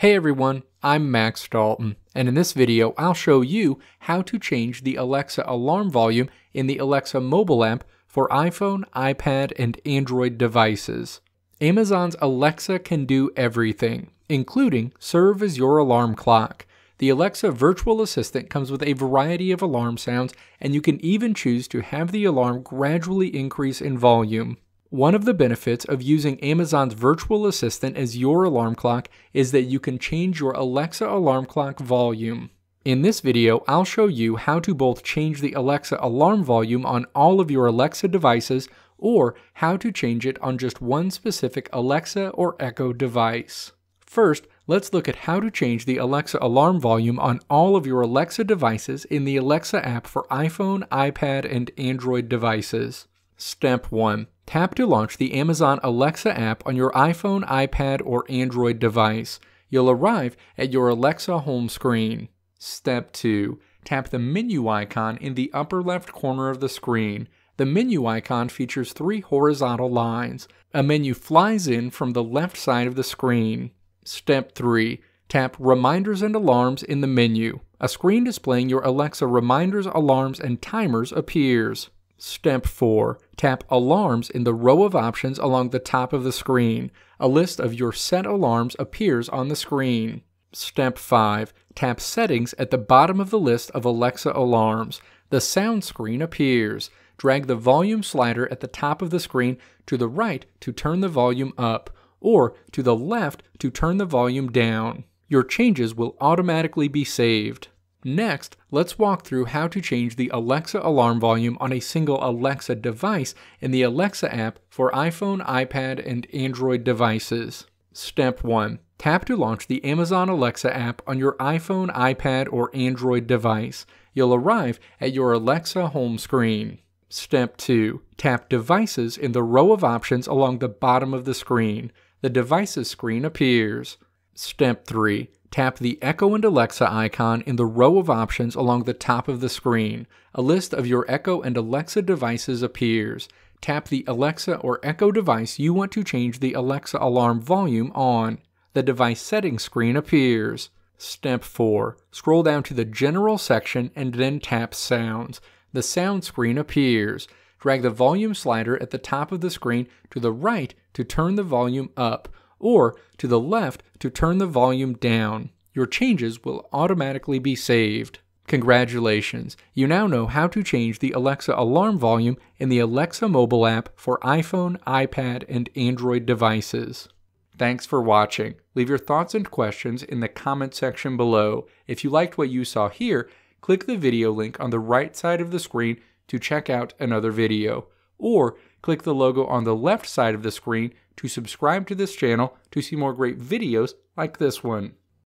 Hey everyone, I'm Max Dalton, and in this video I'll show you how to change the Alexa alarm volume in the Alexa mobile app for iPhone, iPad, and Android devices. Amazon's Alexa can do everything, including serve as your alarm clock. The Alexa virtual assistant comes with a variety of alarm sounds, and you can even choose to have the alarm gradually increase in volume. One of the benefits of using Amazon's virtual assistant as your alarm clock is that you can change your Alexa alarm clock volume. In this video, I'll show you how to both change the Alexa alarm volume on all of your Alexa devices or how to change it on just one specific Alexa or Echo device. First, let's look at how to change the Alexa alarm volume on all of your Alexa devices in the Alexa app for iPhone, iPad, and Android devices. Step 1. Tap to launch the Amazon Alexa app on your iPhone, iPad, or Android device. You'll arrive at your Alexa home screen. Step 2. Tap the menu icon in the upper left corner of the screen. The menu icon features three horizontal lines. A menu flies in from the left side of the screen. Step 3. Tap Reminders and Alarms in the menu. A screen displaying your Alexa reminders, alarms, and timers appears. Step 4. Tap Alarms in the row of options along the top of the screen. A list of your set alarms appears on the screen. Step 5. Tap Settings at the bottom of the list of Alexa alarms. The sound screen appears. Drag the volume slider at the top of the screen to the right to turn the volume up, or to the left to turn the volume down. Your changes will automatically be saved. Next, let's walk through how to change the Alexa alarm volume on a single Alexa device in the Alexa app for iPhone, iPad, and Android devices. Step 1. Tap to launch the Amazon Alexa app on your iPhone, iPad, or Android device. You'll arrive at your Alexa home screen. Step 2. Tap Devices in the row of options along the bottom of the screen. The Devices screen appears. Step 3. Tap the Echo and Alexa icon in the row of options along the top of the screen. A list of your Echo and Alexa devices appears. Tap the Alexa or Echo device you want to change the Alexa alarm volume on. The device settings screen appears. Step 4. Scroll down to the General section and then tap Sounds. The sound screen appears. Drag the volume slider at the top of the screen to the right to turn the volume up or to the left to turn the volume down. Your changes will automatically be saved. Congratulations, you now know how to change the Alexa alarm volume in the Alexa mobile app for iPhone, iPad, and Android devices. Thanks for watching. Leave your thoughts and questions in the comment section below. If you liked what you saw here, click the video link on the right side of the screen to check out another video. Or click the logo on the left side of the screen to subscribe to this channel to see more great videos like this one.